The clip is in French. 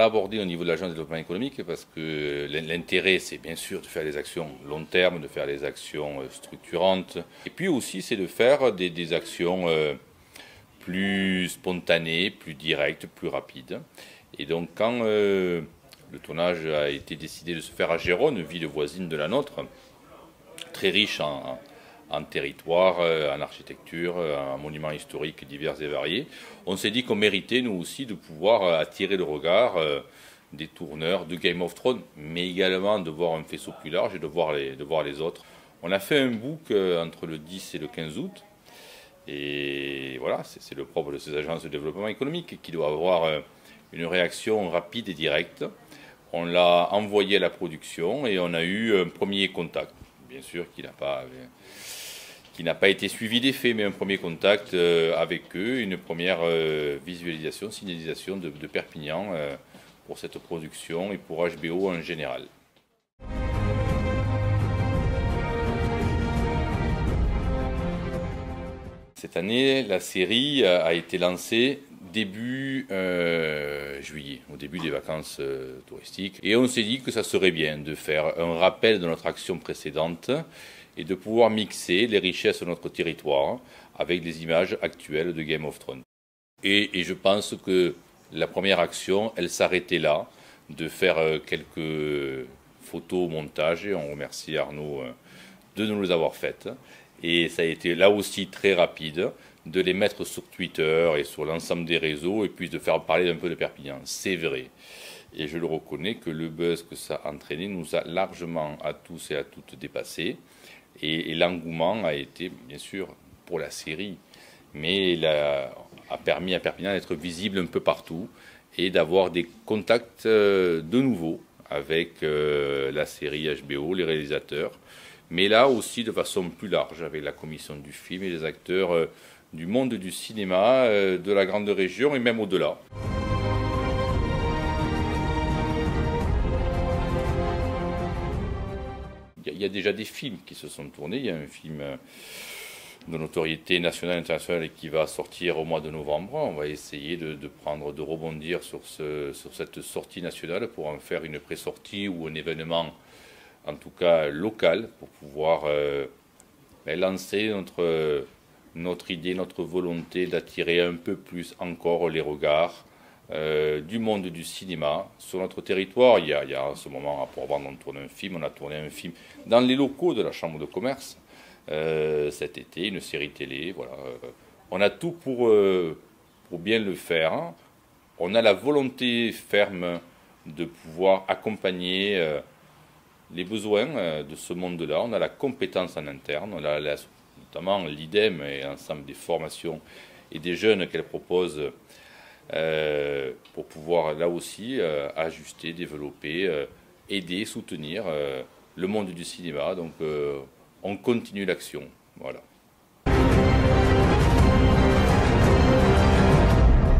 l'a abordé au niveau de l'agence de développement économique parce que l'intérêt, c'est bien sûr de faire des actions long terme, de faire des actions structurantes. Et puis aussi, c'est de faire des, actions plus spontanées, plus directes, plus rapides. Et donc, quand le tournage a été décidé de se faire à Gérone, ville voisine de la nôtre, très riche en, en territoire, euh, en architecture, euh, en monuments historiques divers et variés. On s'est dit qu'on méritait, nous aussi, de pouvoir euh, attirer le regard des tourneurs de Game of Thrones, mais également de voir un faisceau plus large et de voir les, de voir les autres. On a fait un book entre le 10 et le 15 août. Et voilà, c'est le propre de ces agences de développement économique qui doit avoir une réaction rapide et directe. On l'a envoyé à la production et on a eu un premier contact. Bien sûr qu'il n'a pas n'a pas été suivi des faits, mais un premier contact euh, avec eux, une première euh, visualisation, signalisation de, Perpignan euh, pour cette production et pour HBO en général. Cette année, la série a été lancée début juillet, au début des vacances touristiques. Et on s'est dit que ça serait bien de faire un rappel de notre action précédente et de pouvoir mixer les richesses de notre territoire avec les images actuelles de Game of Thrones. Et, je pense que la première action, elle s'arrêtait là, de faire euh, quelques photos, montages, et on remercie Arnaud euh, de nous les avoir faites. Et ça a été là aussi très rapide de les mettre sur Twitter et sur l'ensemble des réseaux et puis de faire parler un peu de Perpignan. C'est vrai. Et je le reconnais que le buzz que ça a entraîné nous a largement à tous et à toutes dépassés. Et, l'engouement a été, bien sûr, pour la série, mais il a, permis à Perpignan d'être visible un peu partout et d'avoir des contacts euh, de nouveau avec euh, la série HBO, les réalisateurs, mais là aussi de façon plus large avec la commission du film et les acteurs euh, du monde du cinéma, de la grande région et même au-delà. il y a déjà des films qui se sont tournés. Il y a un film euh, de notoriété nationale et internationale qui va sortir au mois de novembre. On va essayer de, prendre, de rebondir sur cette sortie nationale pour en faire une pré-sortie ou un événement, en tout cas local, pour pouvoir euh, ben, lancer notre, notre idée, notre volonté d'attirer un peu plus encore les regards euh, du monde du cinéma sur notre territoire. Il y a, en ce moment, pour avoir on tourne un film, on a tourné un film dans les locaux de la Chambre de commerce euh, cet été, une série télé. Voilà. On a tout pour, euh, pour bien le faire. On a la volonté ferme de pouvoir accompagner les besoins de ce monde-là. On a la compétence en interne, on a notamment l'IDEM et l'ensemble des formations et des jeunes qu'elle propose euh, pour pouvoir là aussi euh, ajuster, développer, euh, aider, soutenir le monde du cinéma. Donc on continue l'action. Voilà.